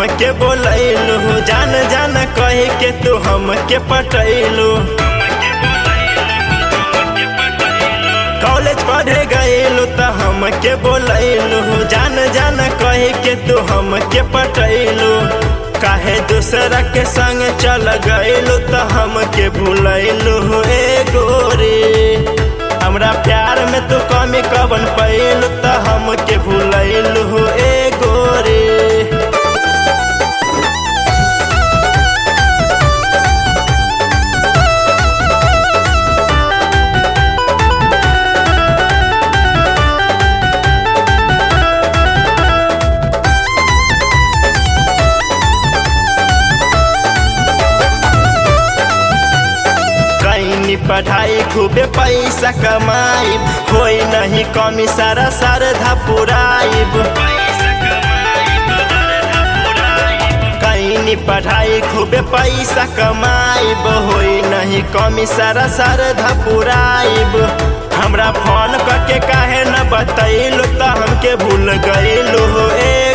हमके बोलैलू, जान जान कहे के तू हमके पटैलू। कॉलेज पढ़े गैलू तो हमके बोलैलू, जान जान कहे के तू हमके पटैलू। कहे दूसरा के संग चल गैलू तो हमके भूलैलू, ए गोरे। हमरा प्यार में तू कमी कवन पैलू तो हमके भूलैलू। पढ़ाई खूबे पैसा कमाई कोई नहीं कमी सारा सारधा पुराइब पढ़ाई खूबे पैसा कमाइब होई नहीं कमी सारा सारधा पुराइब हमरा फ़ोन करके काहे न बतैलू तो हमके भूल गईलू ए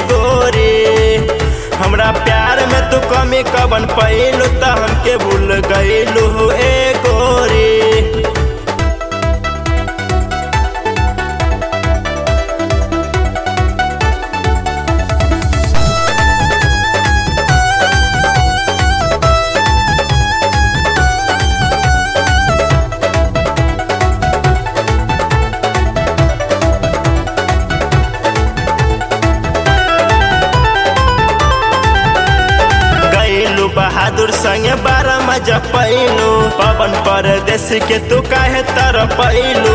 हमरा प्यार में तू कमी कबन पैलू त हमके भूल गईलू ए गोरी। बहादुर संगे बारह मज़ा पैलू। पवन परदेश के तू काहे तर पैलू?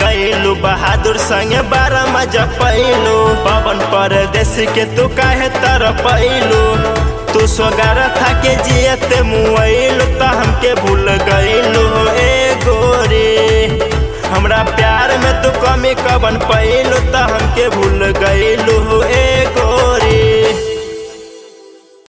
गईलू बहादुर संगे बारह मज़ा पैलू। पवन परदेश के तू काहे तर पैलू? तू सोगार था के जियते मुआइलू त हमके भूल गईलू ए गोरी। हमरा प्यार में तू कमी कवन पैलू, त हमके भूल